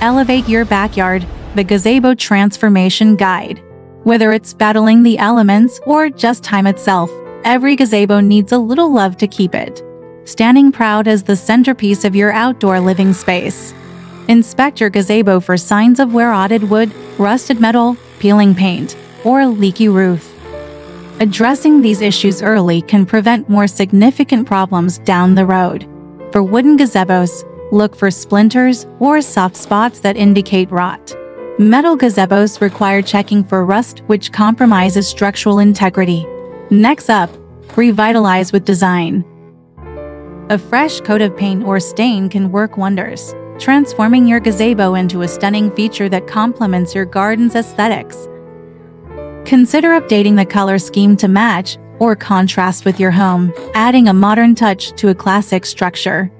Elevate your backyard, the gazebo transformation guide. Whether it's battling the elements or just time itself, every gazebo needs a little love to keep it. Standing proud as the centerpiece of your outdoor living space. Inspect your gazebo for signs of wear rotted wood, rusted metal, peeling paint, or a leaky roof. Addressing these issues early can prevent more significant problems down the road. For wooden gazebos, look for splinters or soft spots that indicate rot. Metal gazebos require checking for rust which compromises structural integrity. Next up, revitalize with design. A fresh coat of paint or stain can work wonders, transforming your gazebo into a stunning feature that complements your garden's aesthetics. Consider updating the color scheme to match or contrast with your home, adding a modern touch to a classic structure.